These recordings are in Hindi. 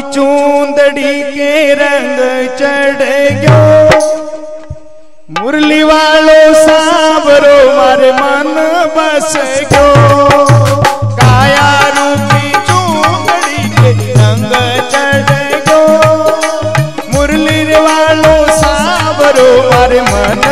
चूंदड़ी के रंग चढ़ गयो। मुरली वालो सावरो मारे मन बस गयो। काया चूंदड़ी के रंग मुरली वालों मन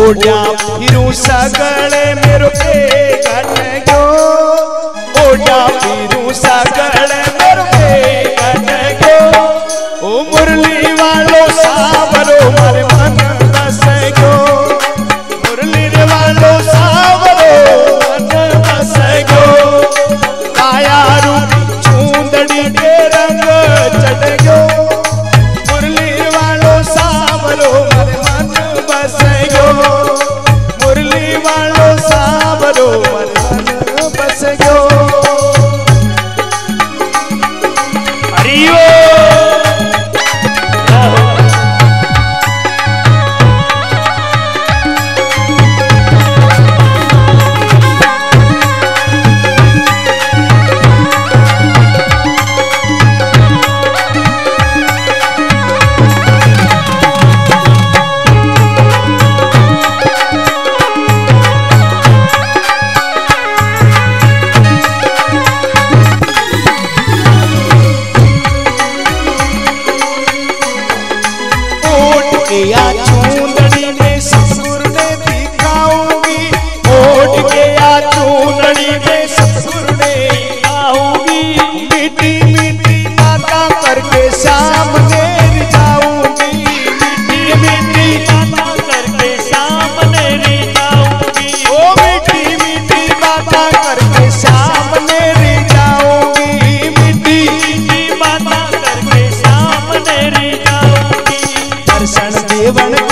ओड्या फिरू सगळे मेरो ए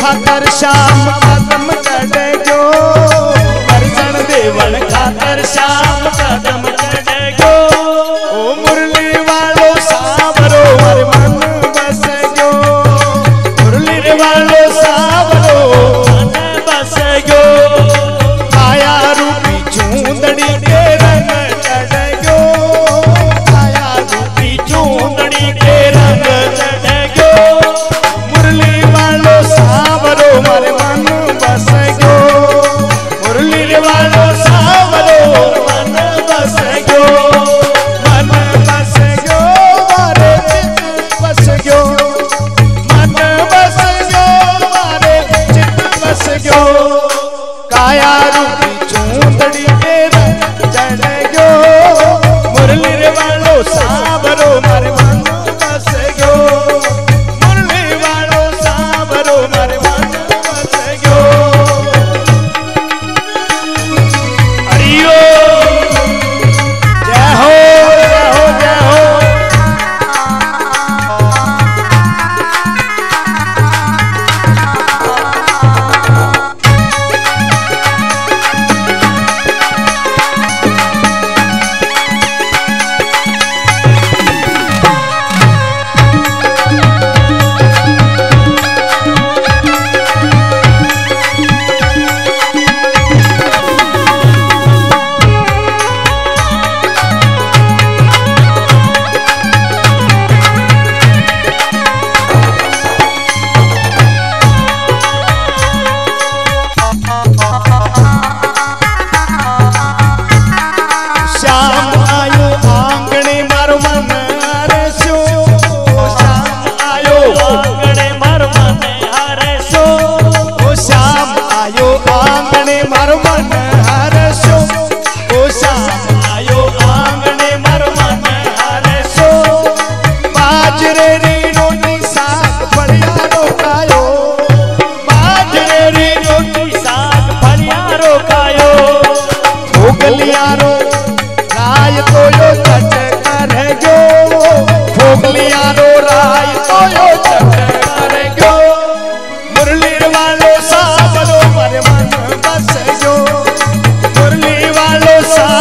खातर शाम कदम चढ़ो दर्शन देवन खातर शाम कदम चढ़ो ओ मुरली वालो सावरो हर मन बस गयो मुरली वालो सावरो मन बस गयो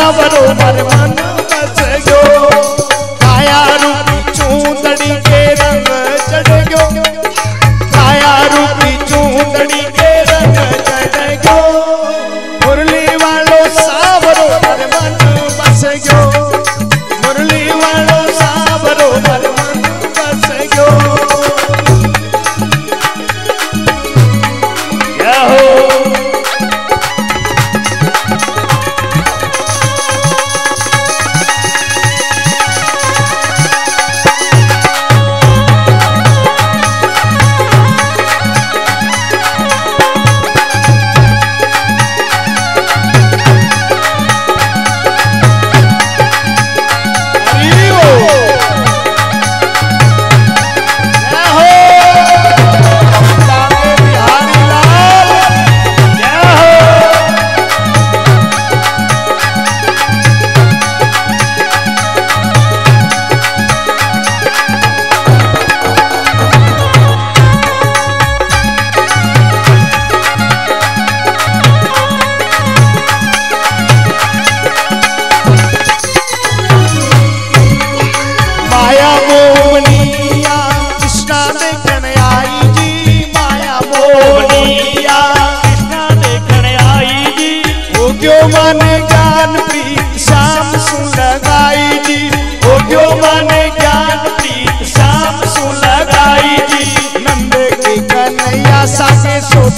नवरो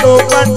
open